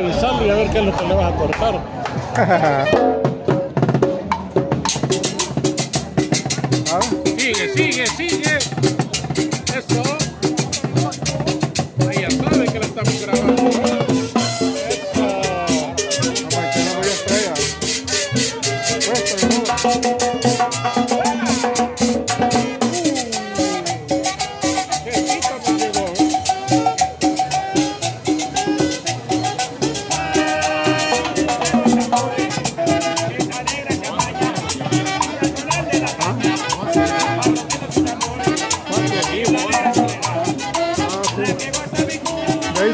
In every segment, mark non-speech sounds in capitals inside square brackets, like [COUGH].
Avisarle y a ver qué es lo que le vas a cortar. [LAUGHS] Sigue, sigue, sigue.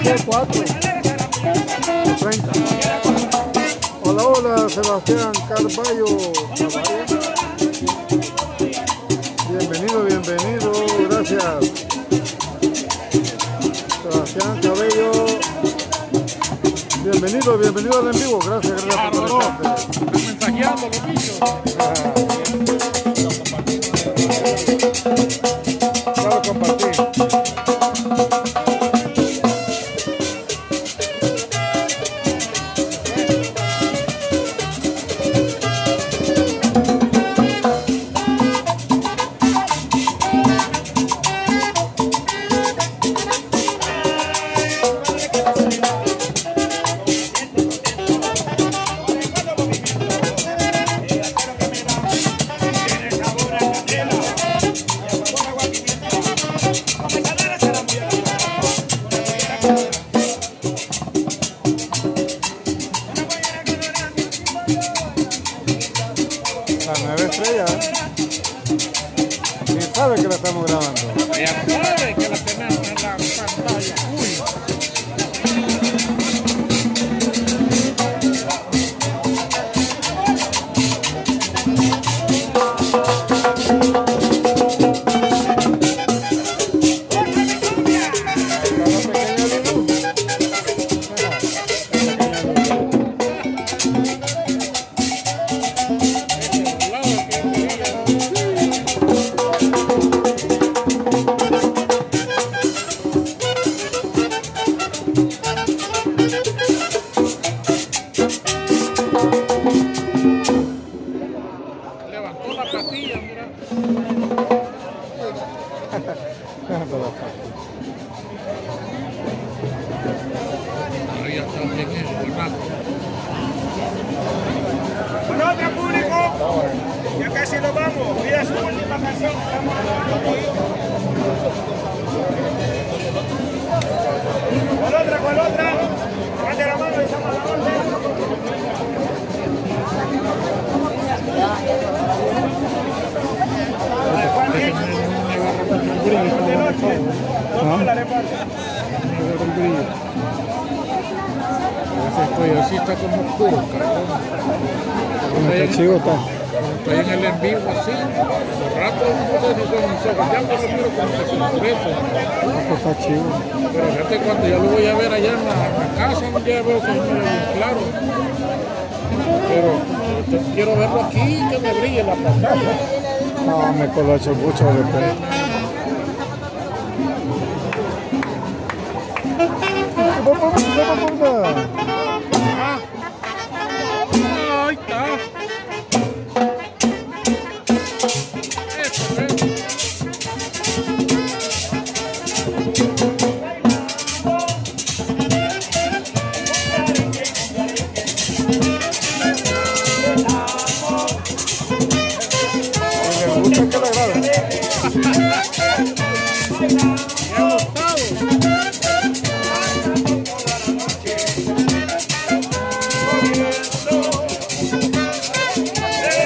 Ya hice cuatro. Treinta. Hola, hola, Sebastián Carballo. Bienvenido, bienvenido, gracias. Sebastián Cabello. Bienvenido, bienvenido al en vivo. Gracias, gracias por. Están mensajeando los bichos. Ahí está bien eso, ¿verdad? Bueno, otro público, ya casi nos vamos. Mira su última canción. ¿Cuál otra? ¿Cuál otra? Pollo así está como oscuro, cabrón. Está chivo, está. Estoy en el en vivo así, por rato no sé si son mis ojos, ya cuando lo miro como que se oscurece. Está chivo. Pero fíjate cuando yo lo voy a ver allá en la, en la casa, un día veo que bien claro. Pero yo quiero verlo aquí, que me brille la pantalla. No, me colocho mucho después. Ah.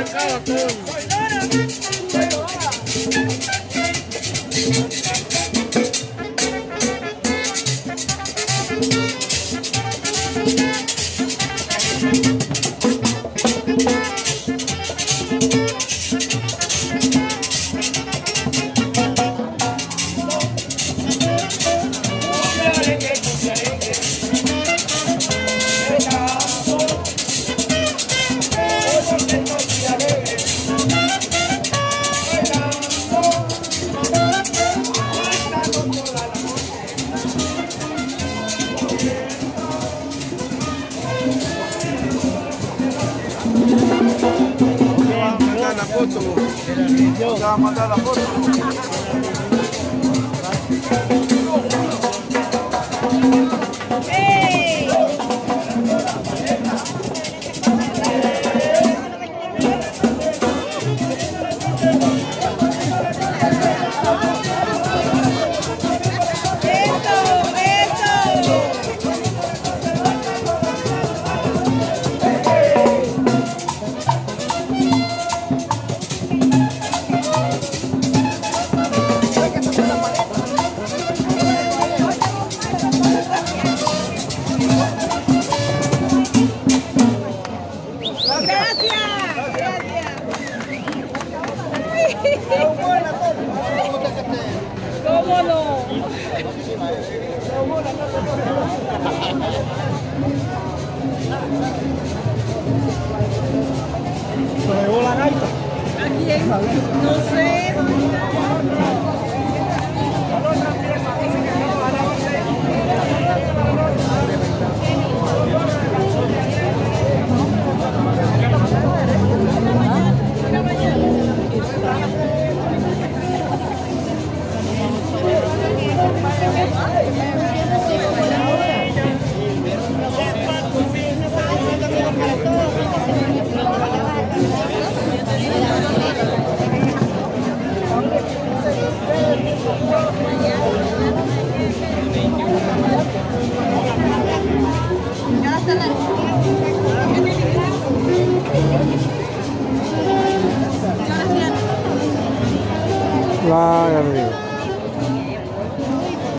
Aquí se foto. Te vas a mandar la foto. ¿Cómo